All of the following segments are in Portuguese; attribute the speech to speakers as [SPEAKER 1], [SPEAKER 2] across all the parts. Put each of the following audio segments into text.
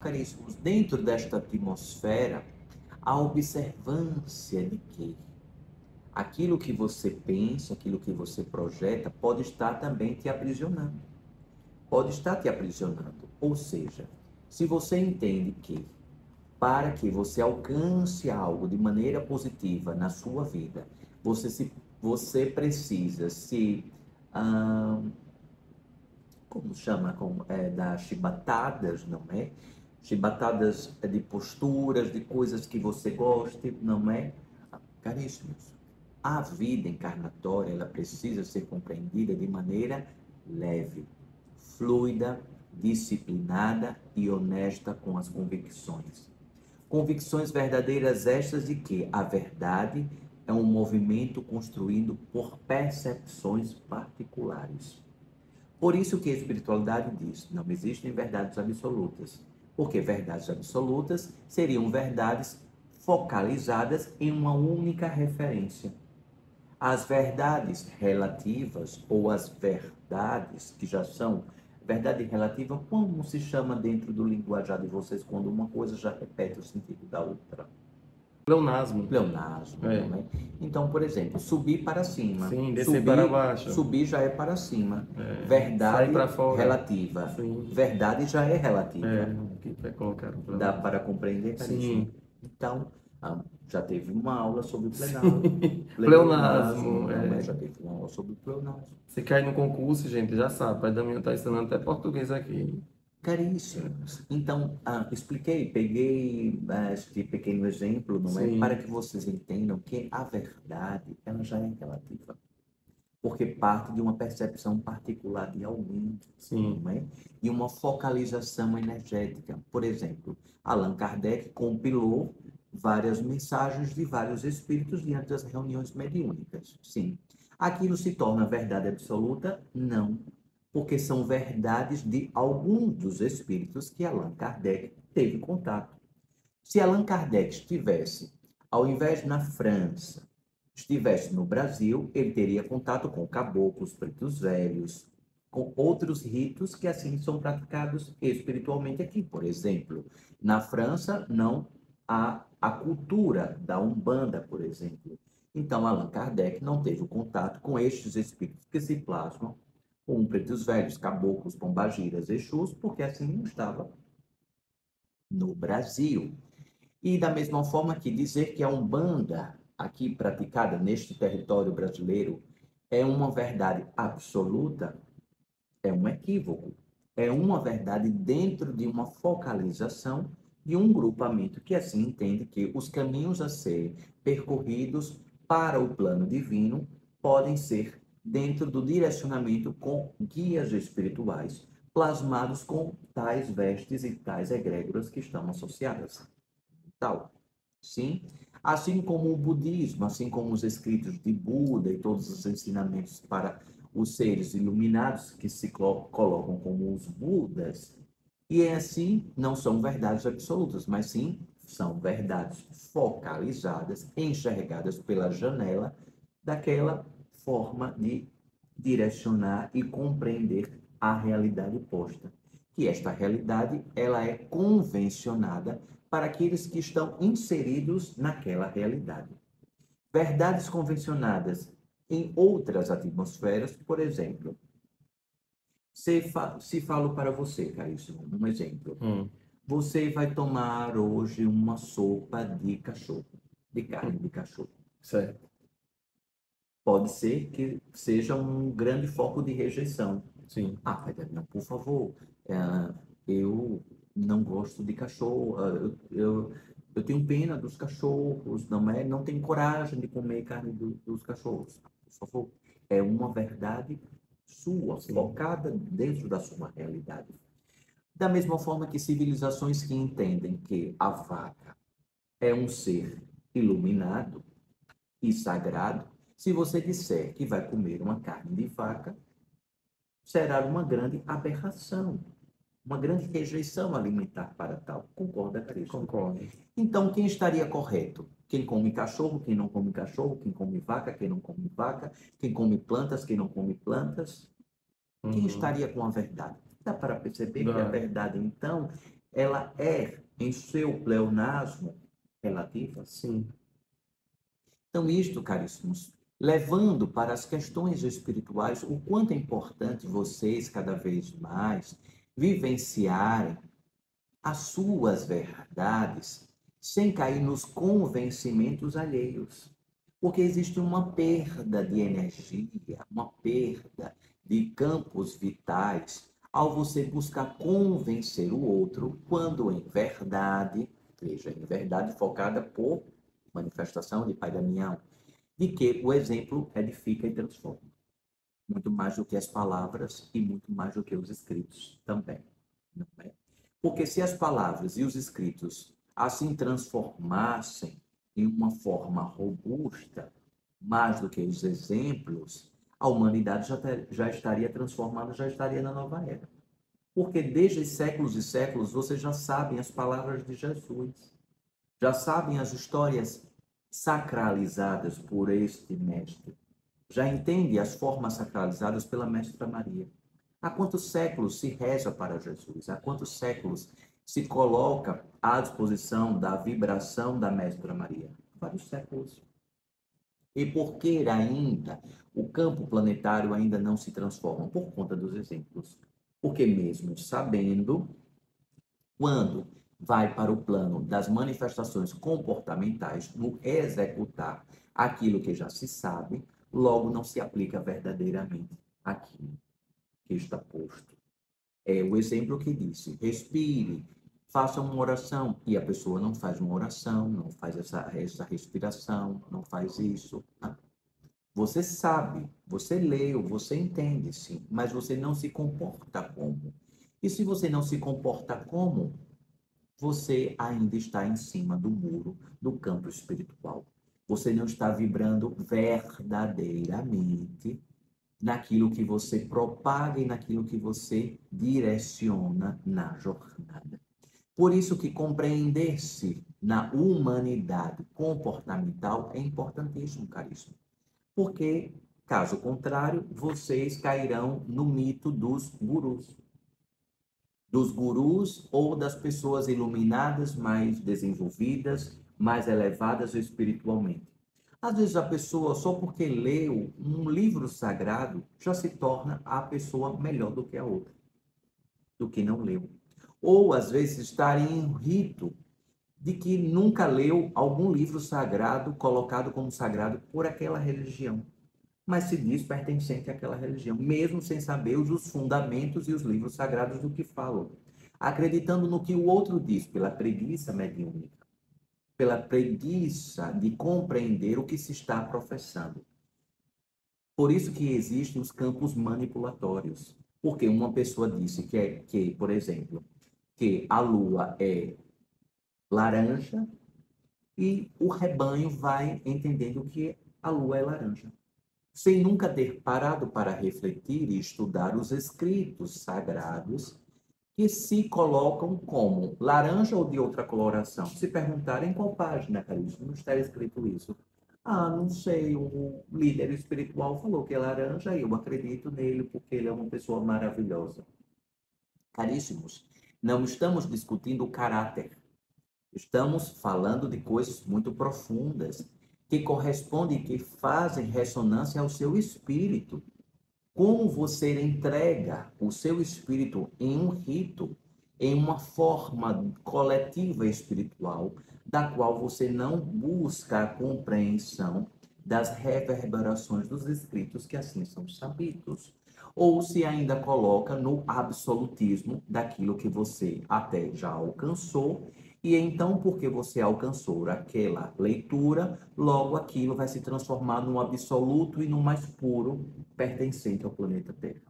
[SPEAKER 1] Caríssimos, dentro desta atmosfera, a observância de que aquilo que você pensa, aquilo que você projeta, pode estar também te aprisionando. Pode estar te aprisionando. Ou seja, se você entende que para que você alcance algo de maneira positiva na sua vida, você, se, você precisa se. Como chama? Como, é, das chibatadas, não é? Chibatadas de posturas, de coisas que você goste, não é? Caríssimos, a vida encarnatória ela precisa ser compreendida de maneira leve, fluida, disciplinada e honesta com as convicções. Convicções verdadeiras estas de que a verdade é um movimento construído por percepções particulares. Por isso que a espiritualidade diz, não existem verdades absolutas, porque verdades absolutas seriam verdades focalizadas em uma única referência. As verdades relativas ou as verdades que já são verdade relativa, como se chama dentro do linguajar de vocês quando uma coisa já repete o sentido da outra?
[SPEAKER 2] Pleonasmo.
[SPEAKER 1] Pleonasmo. É. Né? Então, por exemplo, subir para cima.
[SPEAKER 2] Sim, descer subir, para baixo.
[SPEAKER 1] Subir já é para cima. É. Verdade relativa. Sim. Verdade já é relativa. É,
[SPEAKER 2] colocar
[SPEAKER 1] Dá para compreender, Sim. Então, ah, já teve uma aula sobre pleonasmo.
[SPEAKER 2] pleonasmo, pleonasmo é.
[SPEAKER 1] Já teve uma aula sobre pleonasmo.
[SPEAKER 2] Se cai no concurso, gente, já sabe. O pai Damião está ensinando até português aqui.
[SPEAKER 1] Caríssimos. Então, ah, expliquei, peguei este pequeno exemplo, não é? Para que vocês entendam que a verdade, ela já é relativa. Porque parte de uma percepção particular de alguém, Sim. não é? E uma focalização energética. Por exemplo, Allan Kardec compilou várias mensagens de vários espíritos diante das reuniões mediúnicas. Sim. Aquilo se torna verdade absoluta? Não porque são verdades de algum dos espíritos que Allan Kardec teve contato. Se Allan Kardec estivesse, ao invés na França, estivesse no Brasil, ele teria contato com caboclos, pretos velhos, com outros ritos que assim são praticados espiritualmente aqui. Por exemplo, na França não há a cultura da Umbanda, por exemplo. Então, Allan Kardec não teve o contato com estes espíritos que se plasmam com pretos velhos, caboclos, pombagiras, exus, porque assim não estava no Brasil. E da mesma forma que dizer que a Umbanda, aqui praticada neste território brasileiro, é uma verdade absoluta, é um equívoco. É uma verdade dentro de uma focalização de um grupamento que assim entende que os caminhos a ser percorridos para o plano divino podem ser dentro do direcionamento com guias espirituais, plasmados com tais vestes e tais egrégoras que estão associadas. Tal. Sim? Assim como o budismo, assim como os escritos de Buda e todos os ensinamentos para os seres iluminados que se colocam como os Budas, e é assim, não são verdades absolutas, mas sim são verdades focalizadas, enxergadas pela janela daquela forma de direcionar e compreender a realidade posta. Que esta realidade ela é convencionada para aqueles que estão inseridos naquela realidade. Verdades convencionadas em outras atmosferas, por exemplo, se, fa se falo para você, caríssimo, um exemplo. Hum. Você vai tomar hoje uma sopa de cachorro, de carne de cachorro.
[SPEAKER 2] Certo
[SPEAKER 1] pode ser que seja um grande foco de rejeição.
[SPEAKER 2] Sim.
[SPEAKER 1] Ah, pai Daniel, por favor, é, eu não gosto de cachorro, ah, eu, eu, eu, tenho pena dos cachorros, não é? Não tenho coragem de comer carne do, dos cachorros. Por favor, é uma verdade sua, Sim. focada dentro da sua realidade. Da mesma forma que civilizações que entendem que a vaca é um ser iluminado e sagrado, se você disser que vai comer uma carne de vaca, será uma grande aberração, uma grande rejeição alimentar para tal. Concorda, Cristo?
[SPEAKER 2] Concordo.
[SPEAKER 1] Então, quem estaria correto? Quem come cachorro, quem não come cachorro, quem come vaca, quem não come vaca, quem come plantas, quem não come plantas? Uhum. Quem estaria com a verdade? Dá para perceber que a verdade, então, ela é, em seu pleonasmo, relativa?
[SPEAKER 2] Sim.
[SPEAKER 1] Então, isto, caríssimos, levando para as questões espirituais o quanto é importante vocês, cada vez mais, vivenciarem as suas verdades sem cair nos convencimentos alheios. Porque existe uma perda de energia, uma perda de campos vitais ao você buscar convencer o outro, quando em verdade, veja, em verdade focada por manifestação de Pai Damião, de que o exemplo edifica e transforma. Muito mais do que as palavras e muito mais do que os escritos também. Não é? Porque se as palavras e os escritos assim transformassem em uma forma robusta, mais do que os exemplos, a humanidade já, ter, já estaria transformada, já estaria na nova era. Porque desde séculos e séculos vocês já sabem as palavras de Jesus, já sabem as histórias sacralizadas por este mestre, já entende as formas sacralizadas pela Mestra Maria. Há quantos séculos se reza para Jesus? Há quantos séculos se coloca à disposição da vibração da Mestra Maria? Vários séculos. E por que ainda o campo planetário ainda não se transforma? Por conta dos exemplos. Porque mesmo sabendo, quando vai para o plano das manifestações comportamentais, no executar aquilo que já se sabe, logo não se aplica verdadeiramente aquilo que está posto. É o exemplo que disse: respire, faça uma oração. E a pessoa não faz uma oração, não faz essa, essa respiração, não faz isso. Né? Você sabe, você leu, você entende, sim, mas você não se comporta como. E se você não se comporta como, você ainda está em cima do muro do campo espiritual. Você não está vibrando verdadeiramente naquilo que você propaga e naquilo que você direciona na jornada. Por isso que compreender-se na humanidade comportamental é importantíssimo, caríssimo. Porque, caso contrário, vocês cairão no mito dos gurus dos gurus ou das pessoas iluminadas, mais desenvolvidas, mais elevadas espiritualmente. Às vezes a pessoa, só porque leu um livro sagrado, já se torna a pessoa melhor do que a outra, do que não leu. Ou às vezes estar em um rito de que nunca leu algum livro sagrado colocado como sagrado por aquela religião mas se diz pertencente àquela religião, mesmo sem saber os fundamentos e os livros sagrados do que falam, acreditando no que o outro diz, pela preguiça mediúnica, pela preguiça de compreender o que se está professando. Por isso que existem os campos manipulatórios. Porque uma pessoa disse que, é, que por exemplo, que a lua é laranja e o rebanho vai entendendo que a lua é laranja sem nunca ter parado para refletir e estudar os escritos sagrados que se colocam como laranja ou de outra coloração. Se perguntarem qual página, caríssimo, não está escrito isso. Ah, não sei, o líder espiritual falou que é laranja e eu acredito nele porque ele é uma pessoa maravilhosa. Caríssimos, não estamos discutindo o caráter. Estamos falando de coisas muito profundas que correspondem, que fazem ressonância ao seu espírito. Como você entrega o seu espírito em um rito, em uma forma coletiva espiritual, da qual você não busca a compreensão das reverberações dos escritos que assim são sabidos. Ou se ainda coloca no absolutismo daquilo que você até já alcançou e então, porque você alcançou aquela leitura, logo aquilo vai se transformar num absoluto e no mais puro pertencente ao planeta Terra.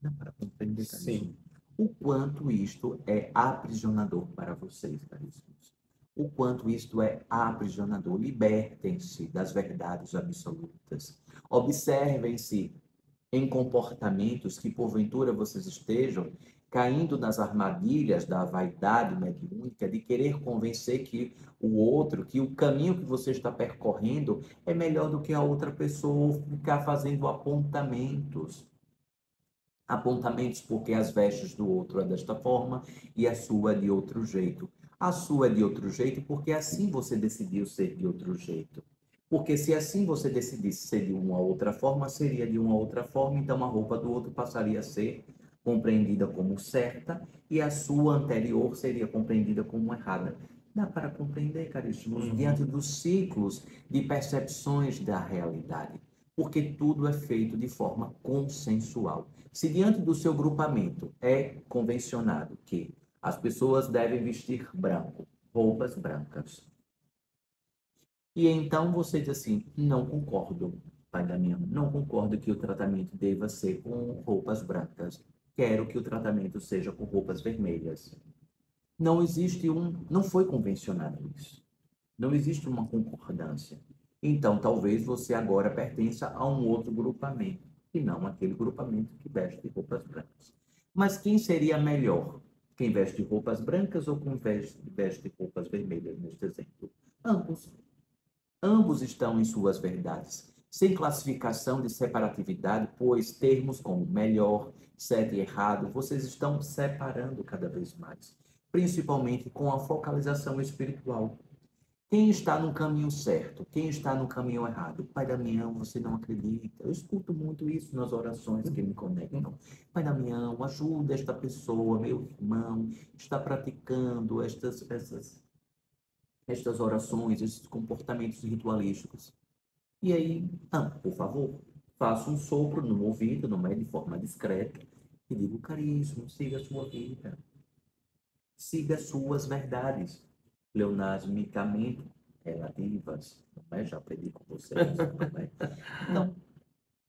[SPEAKER 1] Dá para compreender, Sim. O quanto isto é aprisionador para vocês, caríssimos. O quanto isto é aprisionador. Libertem-se das verdades absolutas. Observem-se em comportamentos que porventura vocês estejam caindo nas armadilhas da vaidade mediúnica, de querer convencer que o outro, que o caminho que você está percorrendo é melhor do que a outra pessoa, ou ficar fazendo apontamentos. Apontamentos porque as vestes do outro é desta forma e a sua é de outro jeito. A sua é de outro jeito porque assim você decidiu ser de outro jeito. Porque se assim você decidisse ser de uma outra forma, seria de uma outra forma, então a roupa do outro passaria a ser compreendida como certa e a sua anterior seria compreendida como errada. Dá para compreender, caríssimos, uhum. diante dos ciclos de percepções da realidade, porque tudo é feito de forma consensual. Se diante do seu grupamento é convencionado que as pessoas devem vestir branco, roupas brancas, e então você diz assim: não concordo, pai Damião, não concordo que o tratamento deva ser com roupas brancas. Quero que o tratamento seja com roupas vermelhas. Não existe um, não foi convencionado isso. Não existe uma concordância. Então, talvez você agora pertença a um outro grupamento, e não aquele grupamento que veste roupas brancas. Mas quem seria melhor? Quem veste roupas brancas ou quem veste, roupas vermelhas, neste exemplo? Ambos. Ambos estão em suas verdades, sem classificação de separatividade, pois termos como melhor, certo e errado, vocês estão separando cada vez mais, principalmente com a focalização espiritual. Quem está no caminho certo, quem está no caminho errado? Pai Damião, você não acredita. Eu escuto muito isso nas orações que me conectam. Pai Damião, ajuda esta pessoa, meu irmão, está praticando estas, essas estas orações, esses comportamentos ritualísticos. E aí, ah, por favor, faça um sopro no ouvido, não é de forma discreta, e diga, caríssimo, siga a sua vida. Siga suas verdades. Leonasmicamente relativas, não é? Já aprendi com vocês, não é? Então,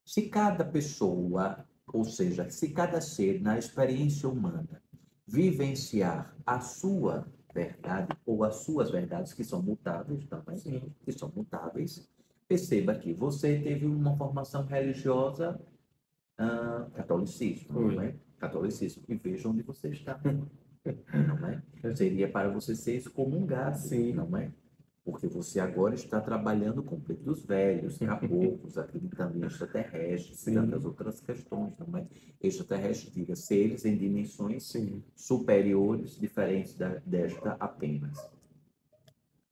[SPEAKER 1] se cada pessoa, ou seja, se cada ser na experiência humana vivenciar a sua verdade ou as suas verdades, que são mutáveis também, Sim. que são mutáveis. Perceba que você teve uma formação religiosa uh, catolicismo, não é? Catolicismo. E veja onde você está. Não é? Seria para você ser excomungado, Sim. não é? porque você agora está trabalhando com pretos velhos, caboclos, acreditando em extraterrestres e tantas outras questões, não é? Extraterrestres, diga, seres em dimensões Sim. superiores, diferentes da, desta apenas.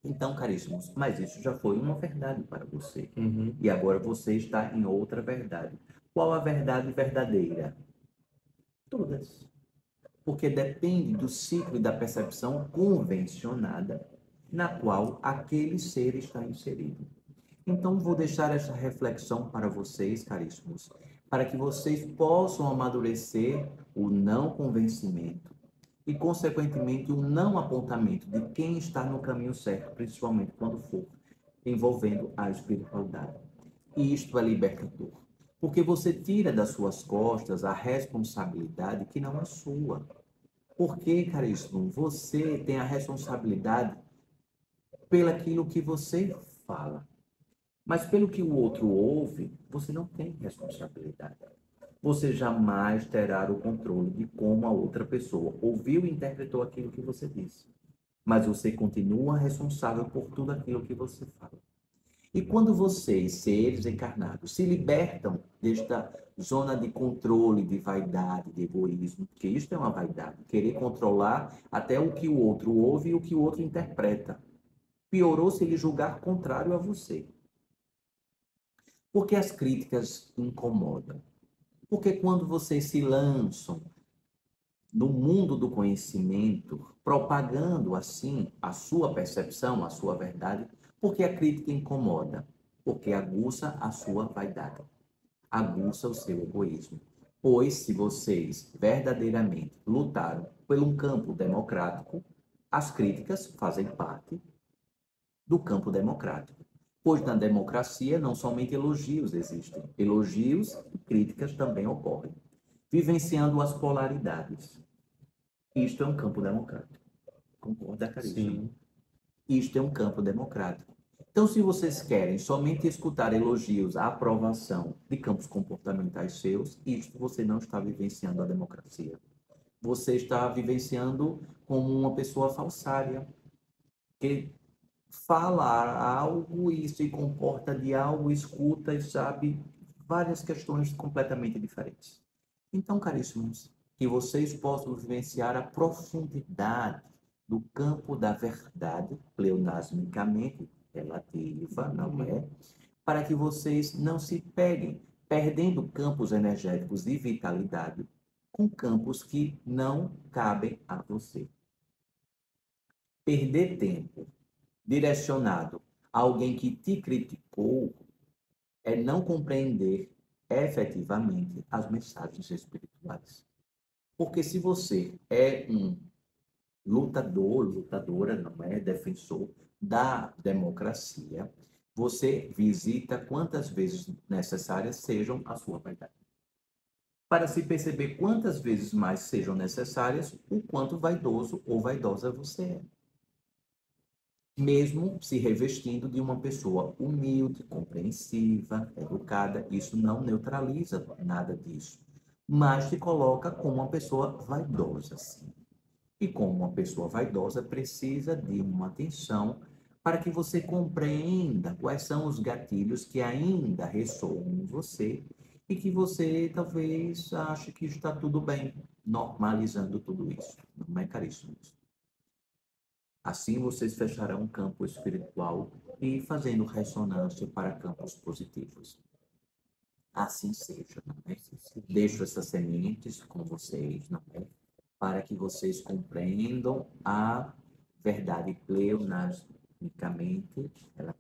[SPEAKER 1] Então, caríssimos, mas isso já foi uma verdade para você. Uhum. E agora você está em outra verdade. Qual a verdade verdadeira? Todas. Porque depende do ciclo e da percepção convencionada na qual aquele ser está inserido. Então, vou deixar essa reflexão para vocês, caríssimos, para que vocês possam amadurecer o não convencimento e, consequentemente, o não apontamento de quem está no caminho certo, principalmente quando for envolvendo a espiritualidade. E isto é libertador, porque você tira das suas costas a responsabilidade que não é sua. Porque, caríssimo, você tem a responsabilidade pelaquilo que você fala. Mas pelo que o outro ouve, você não tem responsabilidade. Você jamais terá o controle de como a outra pessoa ouviu e interpretou aquilo que você disse. Mas você continua responsável por tudo aquilo que você fala. E quando vocês, seres encarnados, se libertam desta zona de controle, de vaidade, de egoísmo, porque isto é uma vaidade, querer controlar até o que o outro ouve e o que o outro interpreta piorou se ele julgar contrário a você. Porque as críticas incomodam. Porque quando vocês se lançam no mundo do conhecimento, propagando assim a sua percepção, a sua verdade, porque a crítica incomoda, porque aguça a sua vaidade, aguça o seu egoísmo. Pois se vocês verdadeiramente lutaram pelo um campo democrático, as críticas fazem parte do campo democrático. Pois na democracia não somente elogios existem, elogios e críticas também ocorrem, vivenciando as polaridades. Isto é um campo democrático. Concorda, Caríssimo? Sim. Isto é um campo democrático. Então, se vocês querem somente escutar elogios à aprovação de campos comportamentais seus, isto você não está vivenciando a democracia. Você está vivenciando como uma pessoa falsária, que fala algo e se comporta de algo, escuta e sabe várias questões completamente diferentes. Então, caríssimos, que vocês possam vivenciar a profundidade do campo da verdade, pleonasmicamente relativa, não é? Para que vocês não se peguem perdendo campos energéticos de vitalidade com campos que não cabem a você. Perder tempo direcionado a alguém que te criticou é não compreender efetivamente as mensagens espirituais. Porque se você é um lutador, lutadora, não é defensor da democracia, você visita quantas vezes necessárias sejam a sua verdade. Para se perceber quantas vezes mais sejam necessárias, o quanto vaidoso ou vaidosa você é. Mesmo se revestindo de uma pessoa humilde, compreensiva, educada, isso não neutraliza nada disso, mas te coloca como uma pessoa vaidosa, sim. E como uma pessoa vaidosa precisa de uma atenção para que você compreenda quais são os gatilhos que ainda ressoam em você e que você talvez ache que está tudo bem, normalizando tudo isso. Não é caríssimo isso. Assim vocês fecharão um campo espiritual e fazendo ressonância para campos positivos. Assim seja, não é? Deixo essas sementes com vocês, não é? Para que vocês compreendam a verdade pleonasmicamente, ela